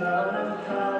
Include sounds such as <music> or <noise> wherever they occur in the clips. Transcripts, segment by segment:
Shabbat.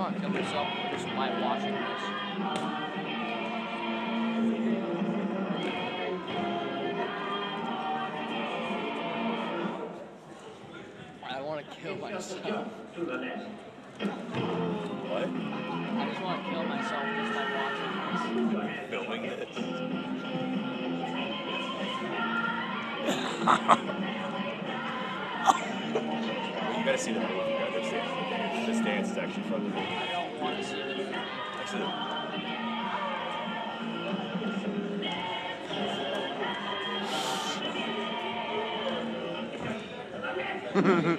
I just want to kill myself just by watching this. I want to kill myself. To the left. What? I just want to kill myself just by watching this. Filming this? <laughs> well, you gotta see the movie. You gotta understand the dance. This dance is actually from the movie. I don't want to see the movie. Actually, And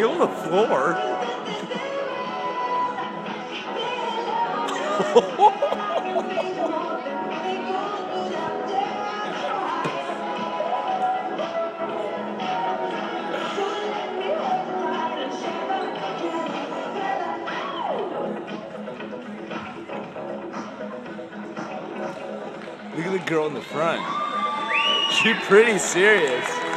Kill the floor. <laughs> Look at the girl in the front. She's pretty serious.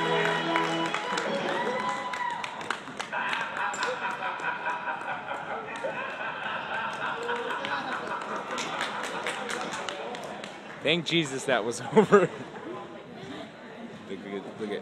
Thank Jesus that was <laughs> over. look, at- look at